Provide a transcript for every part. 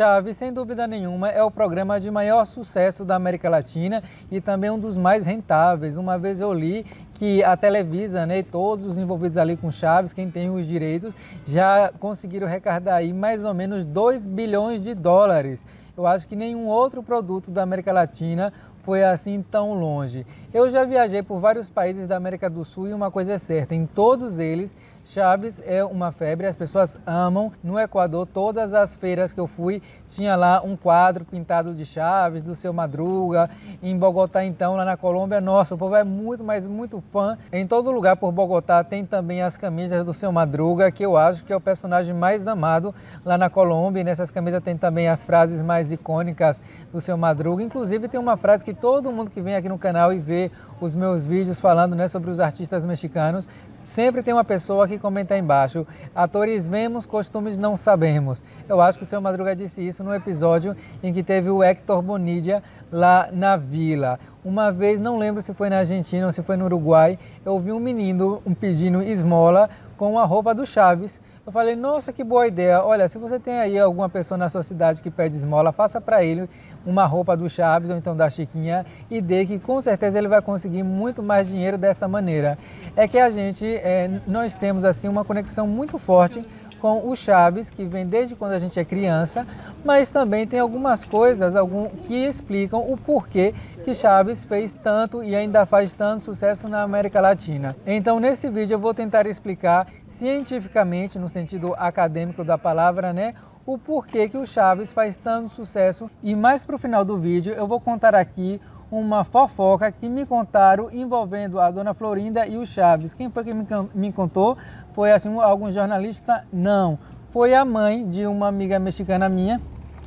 Chaves, sem dúvida nenhuma, é o programa de maior sucesso da América Latina e também um dos mais rentáveis. Uma vez eu li que a Televisa né, e todos os envolvidos ali com Chaves, quem tem os direitos, já conseguiram arrecadar aí mais ou menos 2 bilhões de dólares. Eu acho que nenhum outro produto da América Latina foi assim tão longe. Eu já viajei por vários países da América do Sul e uma coisa é certa, em todos eles Chaves é uma febre, as pessoas amam. No Equador, todas as feiras que eu fui, tinha lá um quadro pintado de Chaves, do seu Madruga. Em Bogotá, então, lá na Colômbia, nossa, o povo é muito, mas muito fã. Em todo lugar por Bogotá tem também as camisas do seu Madruga, que eu acho que é o personagem mais amado lá na Colômbia. E nessas camisas tem também as frases mais icônicas do seu Madruga. Inclusive, tem uma frase que todo mundo que vem aqui no canal e vê os meus vídeos falando né, sobre os artistas mexicanos sempre tem uma pessoa que comenta embaixo: atores vemos, costumes não sabemos. Eu acho que o seu Madruga disse isso no episódio em que teve o Hector Bonidia lá na vila. Uma vez, não lembro se foi na Argentina ou se foi no Uruguai, eu vi um menino pedindo esmola com a roupa do Chaves. Eu falei, nossa, que boa ideia. Olha, se você tem aí alguma pessoa na sua cidade que pede esmola, faça para ele uma roupa do Chaves ou então da Chiquinha e dê que com certeza ele vai conseguir muito mais dinheiro dessa maneira. É que a gente, é, nós temos assim uma conexão muito forte com o Chaves, que vem desde quando a gente é criança, mas também tem algumas coisas algum, que explicam o porquê que Chaves fez tanto e ainda faz tanto sucesso na América Latina. Então, nesse vídeo eu vou tentar explicar cientificamente, no sentido acadêmico da palavra, né, o porquê que o Chaves faz tanto sucesso. E mais para o final do vídeo eu vou contar aqui uma fofoca que me contaram envolvendo a dona Florinda e o Chaves. Quem foi que me contou? Foi assim algum jornalista? Não. Foi a mãe de uma amiga mexicana minha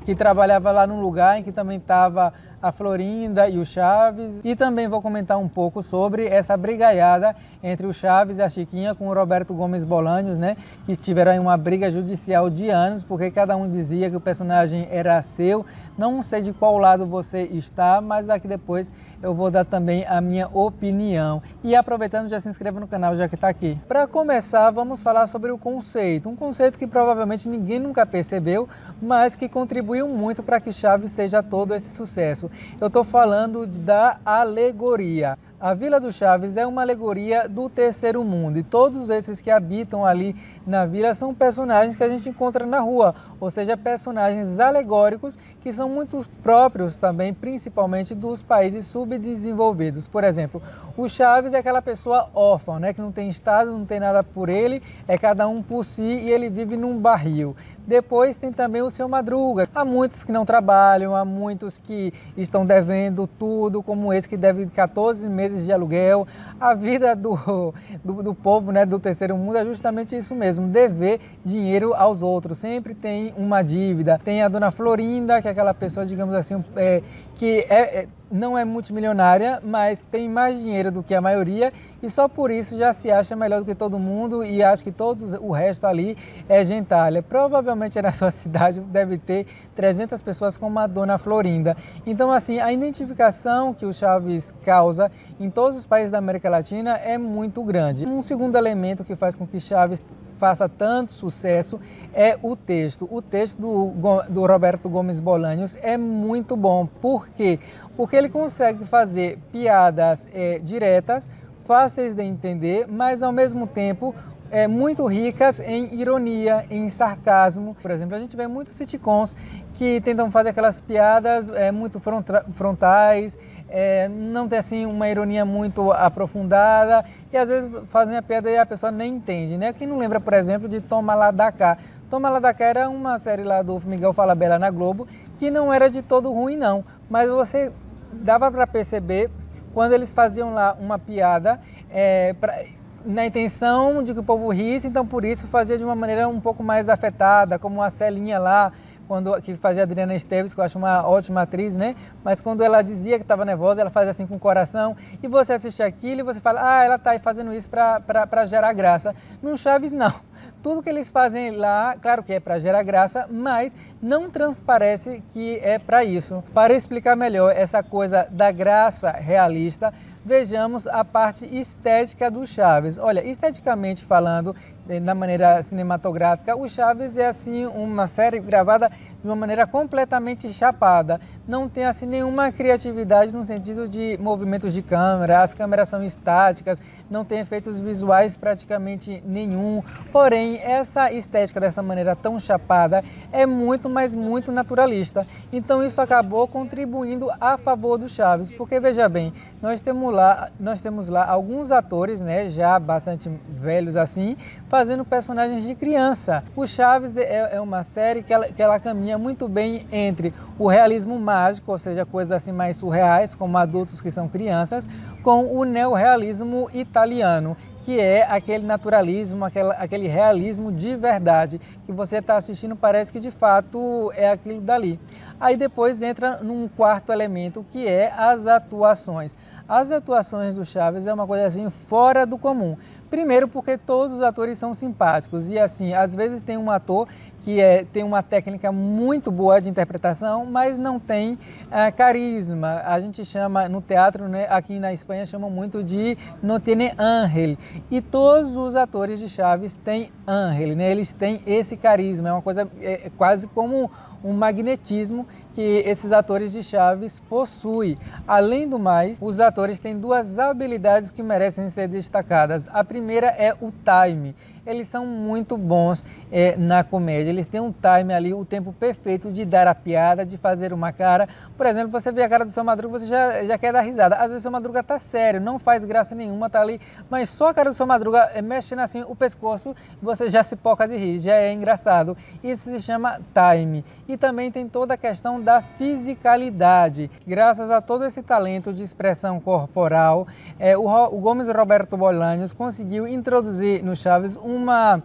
que trabalhava lá num lugar em que também estava a Florinda e o Chaves. E também vou comentar um pouco sobre essa brigaiada entre o Chaves e a Chiquinha com o Roberto Gomes Bolanhos, né? Que tiveram uma briga judicial de anos, porque cada um dizia que o personagem era seu. Não sei de qual lado você está, mas aqui depois eu vou dar também a minha opinião. E aproveitando, já se inscreva no canal já que está aqui. Para começar, vamos falar sobre o conceito. Um conceito que provavelmente ninguém nunca percebeu, mas que contribuiu muito para que Chaves seja todo esse sucesso. Eu estou falando da alegoria. A Vila do Chaves é uma alegoria do terceiro mundo e todos esses que habitam ali na vila são personagens que a gente encontra na rua, ou seja, personagens alegóricos que são muito próprios também, principalmente dos países subdesenvolvidos. Por exemplo, o Chaves é aquela pessoa órfã, né, que não tem estado, não tem nada por ele, é cada um por si e ele vive num barril. Depois tem também o seu Madruga. Há muitos que não trabalham, há muitos que estão devendo tudo, como esse que deve 14 meses de aluguel. A vida do, do, do povo né, do terceiro mundo é justamente isso mesmo, dever dinheiro aos outros. Sempre tem uma dívida. Tem a dona Florinda, que é aquela pessoa, digamos assim, é, que é, é, não é multimilionária, mas tem mais dinheiro do que a maioria e só por isso já se acha melhor do que todo mundo e acha que todos o resto ali é gentalha. Provavelmente na sua cidade deve ter 300 pessoas como a dona Florinda. Então assim, a identificação que o Chaves causa em todos os países da América Latina é muito grande. Um segundo elemento que faz com que Chaves faça tanto sucesso é o texto. O texto do, do Roberto Gomes Bolanhos é muito bom. Por quê? Porque ele consegue fazer piadas é, diretas, fáceis de entender, mas ao mesmo tempo é, muito ricas em ironia, em sarcasmo. Por exemplo, a gente vê muitos sitcoms que tentam fazer aquelas piadas é, muito frontais, é, não tem assim uma ironia muito aprofundada e às vezes fazem a piada e a pessoa nem entende, né? Quem não lembra, por exemplo, de Toma Lá da Cá. Toma Lá da Cá era uma série lá do Miguel Falabella na Globo que não era de todo ruim não, mas você dava para perceber quando eles faziam lá uma piada é, pra, na intenção de que o povo risse, então por isso fazia de uma maneira um pouco mais afetada, como a Celinha lá, quando, que fazia a Adriana Esteves, que eu acho uma ótima atriz, né? Mas quando ela dizia que estava nervosa, ela fazia assim com o coração, e você assiste aquilo e você fala, ah, ela está aí fazendo isso para gerar graça. No Chaves, não. Tudo que eles fazem lá, claro que é para gerar graça, mas não transparece que é para isso. Para explicar melhor essa coisa da graça realista, vejamos a parte estética do Chaves. Olha, esteticamente falando, da maneira cinematográfica, o Chaves é assim uma série gravada de uma maneira completamente chapada. Não tem assim nenhuma criatividade no sentido de movimentos de câmera, as câmeras são estáticas, não tem efeitos visuais praticamente nenhum. Porém, essa estética dessa maneira tão chapada é muito, mas muito naturalista. Então isso acabou contribuindo a favor do Chaves, porque veja bem, nós temos lá, nós temos lá alguns atores, né, já bastante velhos assim, fazendo personagens de criança. O Chaves é, é uma série que ela, que ela caminha muito bem entre o realismo mágico, ou seja, coisas assim mais surreais, como adultos que são crianças, com o neorrealismo italiano, que é aquele naturalismo, aquele, realismo de verdade, que você está assistindo parece que de fato é aquilo dali. Aí depois entra num quarto elemento que é as atuações. As atuações do Chaves é uma coisa assim fora do comum. Primeiro porque todos os atores são simpáticos e assim, às vezes tem um ator que é, tem uma técnica muito boa de interpretação, mas não tem é, carisma. A gente chama no teatro, né, aqui na Espanha, chamam muito de no tiene ángel. E todos os atores de Chaves têm ángel, né? eles têm esse carisma, é uma coisa é, é quase como um magnetismo que esses atores de Chaves possuem. Além do mais, os atores têm duas habilidades que merecem ser destacadas. A primeira é o time eles são muito bons é, na comédia. Eles têm um time ali, o tempo perfeito de dar a piada, de fazer uma cara. Por exemplo, você vê a cara do seu Madruga, você já, já quer dar risada. Às vezes o seu Madruga tá sério, não faz graça nenhuma, tá ali, mas só a cara do seu Madruga é, mexendo assim o pescoço, você já se poca de rir, já é engraçado. Isso se chama time. E também tem toda a questão da fisicalidade. Graças a todo esse talento de expressão corporal, é, o, o Gomes Roberto Bolanhos conseguiu introduzir no Chaves um uma,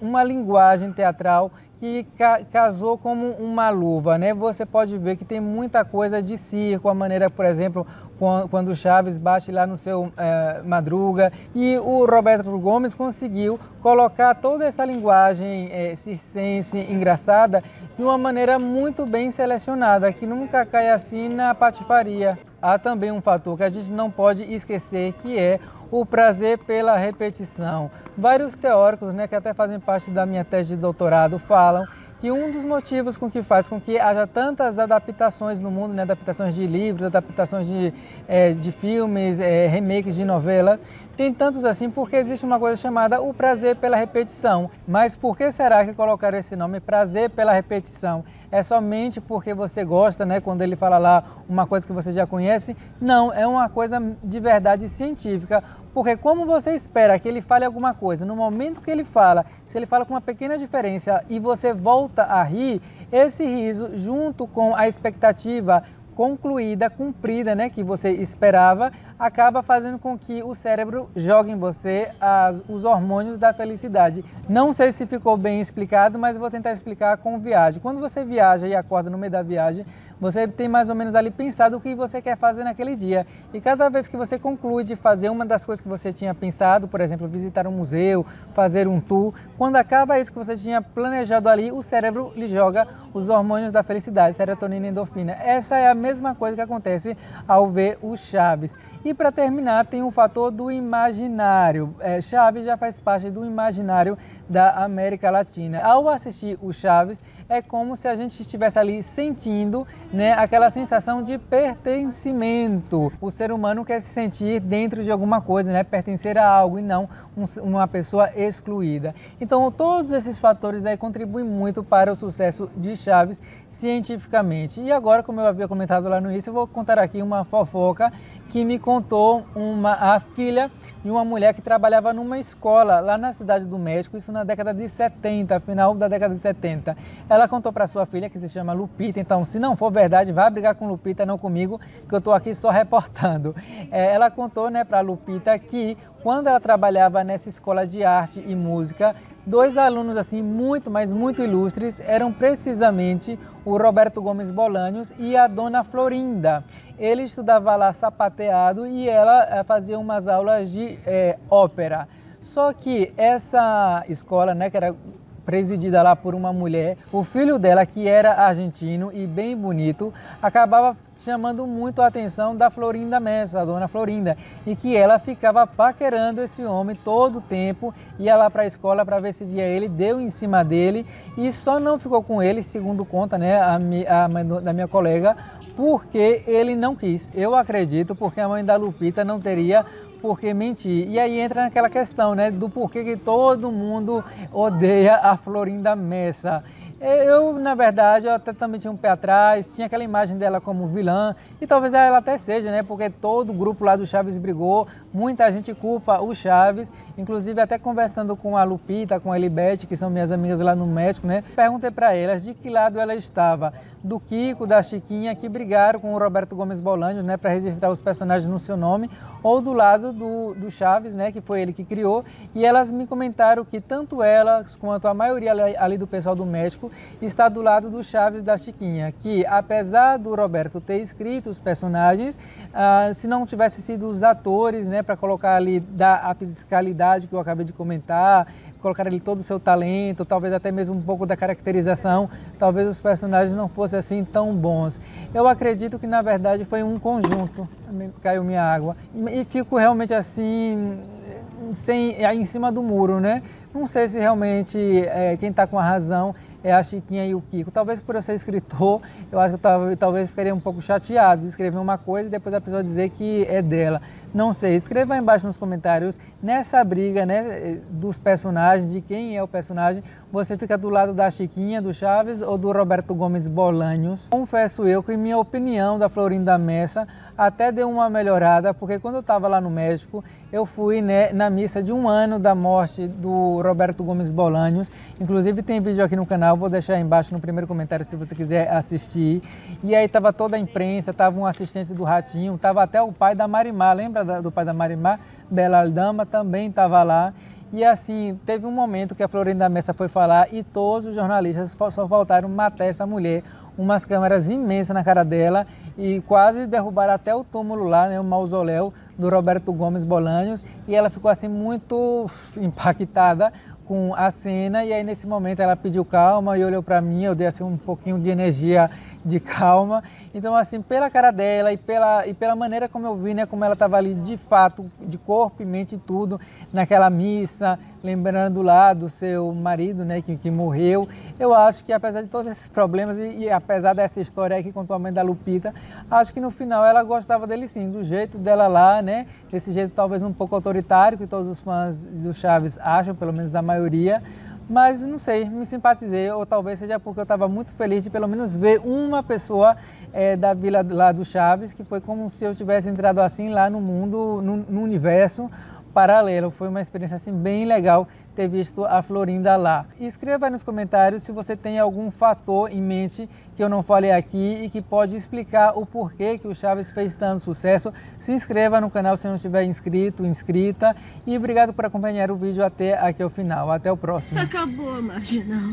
uma linguagem teatral que ca casou como uma luva, né? Você pode ver que tem muita coisa de circo, a maneira, por exemplo, quando o Chaves bate lá no seu é, Madruga e o Roberto Gomes conseguiu colocar toda essa linguagem é, circense engraçada de uma maneira muito bem selecionada, que nunca cai assim na patifaria. Há também um fator que a gente não pode esquecer, que é o prazer pela repetição. Vários teóricos, né, que até fazem parte da minha tese de doutorado, falam que um dos motivos com que faz com que haja tantas adaptações no mundo, né, adaptações de livros, adaptações de, é, de filmes, é, remakes de novela, tem tantos assim porque existe uma coisa chamada o prazer pela repetição. Mas por que será que colocaram esse nome prazer pela repetição? É somente porque você gosta, né? Quando ele fala lá uma coisa que você já conhece? Não, é uma coisa de verdade científica. Porque como você espera que ele fale alguma coisa, no momento que ele fala, se ele fala com uma pequena diferença e você volta a rir, esse riso junto com a expectativa concluída, cumprida, né, que você esperava, acaba fazendo com que o cérebro jogue em você as, os hormônios da felicidade. Não sei se ficou bem explicado, mas vou tentar explicar com viagem. Quando você viaja e acorda no meio da viagem, você tem mais ou menos ali pensado o que você quer fazer naquele dia. E cada vez que você conclui de fazer uma das coisas que você tinha pensado, por exemplo, visitar um museu, fazer um tour, quando acaba isso que você tinha planejado ali, o cérebro lhe joga os hormônios da felicidade, serotonina e endorfina. Essa é a mesma coisa que acontece ao ver o Chaves. E para terminar, tem o fator do imaginário. É, Chaves já faz parte do imaginário da América Latina. Ao assistir o Chaves, é como se a gente estivesse ali sentindo né, aquela sensação de pertencimento. O ser humano quer se sentir dentro de alguma coisa, né, pertencer a algo e não um, uma pessoa excluída. Então, todos esses fatores aí contribuem muito para o sucesso de Chaves cientificamente. E agora, como eu havia comentado lá no início, eu vou contar aqui uma fofoca que me contou uma, a filha de uma mulher que trabalhava numa escola lá na cidade do México, isso na década de 70, final da década de 70. Ela contou para sua filha, que se chama Lupita, então se não for verdade, vá brigar com Lupita, não comigo, que eu estou aqui só reportando. É, ela contou né, para Lupita que quando ela trabalhava nessa escola de arte e música, dois alunos assim muito, mas muito ilustres eram precisamente o Roberto Gomes Bolanhos e a dona Florinda. Ele estudava lá sapateado e ela é, fazia umas aulas de é, ópera. Só que essa escola, né, que era presidida lá por uma mulher. O filho dela, que era argentino e bem bonito, acabava chamando muito a atenção da Florinda Messa, a dona Florinda, e que ela ficava paquerando esse homem todo o tempo, ia lá para a escola para ver se via ele, deu em cima dele e só não ficou com ele, segundo conta né, a, a mãe da minha colega, porque ele não quis. Eu acredito porque a mãe da Lupita não teria por que mentir. E aí entra naquela questão, né, do porquê que todo mundo odeia a Florinda Messa. Eu, na verdade, eu até também tinha um pé atrás, tinha aquela imagem dela como vilã, e talvez ela até seja, né? Porque todo o grupo lá do Chaves brigou, muita gente culpa o Chaves, inclusive até conversando com a Lupita, com a Elibete, que são minhas amigas lá no México, né? Perguntei para elas de que lado ela estava, do Kiko, da Chiquinha, que brigaram com o Roberto Gomes Bolanhos, né? Para registrar os personagens no seu nome, ou do lado do, do Chaves, né? Que foi ele que criou, e elas me comentaram que tanto elas quanto a maioria ali do pessoal do México está do lado do Chaves da Chiquinha, que apesar do Roberto ter escrito os personagens, ah, se não tivesse sido os atores, né, para colocar ali da, a fiscalidade que eu acabei de comentar, colocar ali todo o seu talento, talvez até mesmo um pouco da caracterização, talvez os personagens não fossem assim tão bons. Eu acredito que na verdade foi um conjunto, caiu minha água, e fico realmente assim, sem, em cima do muro, né? Não sei se realmente é, quem está com a razão é a Chiquinha e o Kiko. Talvez por eu ser escritor, eu acho que eu talvez ficaria um pouco chateado de escrever uma coisa e depois a pessoa dizer que é dela. Não sei, escreva aí embaixo nos comentários, nessa briga né, dos personagens, de quem é o personagem, você fica do lado da Chiquinha, do Chaves ou do Roberto Gomes Bolanhos. Confesso eu que, minha opinião, da Florinda Messa até deu uma melhorada, porque quando eu estava lá no México, eu fui né, na missa de um ano da morte do Roberto Gomes Bolanhos. Inclusive tem vídeo aqui no canal, vou deixar embaixo no primeiro comentário se você quiser assistir. E aí estava toda a imprensa, estava um assistente do Ratinho, estava até o pai da Marimar, lembra do pai da Marimar, Bela Aldama, também estava lá. E assim, teve um momento que a Florinda Messa foi falar e todos os jornalistas só faltaram matar essa mulher. Umas câmeras imensas na cara dela e quase derrubaram até o túmulo lá, né, o mausoléu do Roberto Gomes Bolanhos. E ela ficou assim muito impactada com a cena e aí nesse momento ela pediu calma e olhou para mim, eu dei assim um pouquinho de energia de calma. Então assim, pela cara dela e pela, e pela maneira como eu vi, né, como ela estava ali de fato, de corpo e mente e tudo, naquela missa, lembrando lá do seu marido, né, que, que morreu. Eu acho que apesar de todos esses problemas e, e apesar dessa história aí que contou a mãe da Lupita, acho que no final ela gostava dele sim, do jeito dela lá, né, desse jeito talvez um pouco autoritário que todos os fãs do Chaves acham, pelo menos a maioria, mas não sei, me simpatizei, ou talvez seja porque eu estava muito feliz de pelo menos ver uma pessoa é, da vila lá do Chaves, que foi como se eu tivesse entrado assim lá no mundo, no, no universo paralelo. Foi uma experiência assim bem legal ter visto a Florinda lá. Escreva aí nos comentários se você tem algum fator em mente que eu não falei aqui e que pode explicar o porquê que o Chaves fez tanto sucesso. Se inscreva no canal se não estiver inscrito, inscrita. E obrigado por acompanhar o vídeo até aqui ao final. Até o próximo. Acabou, Marginal.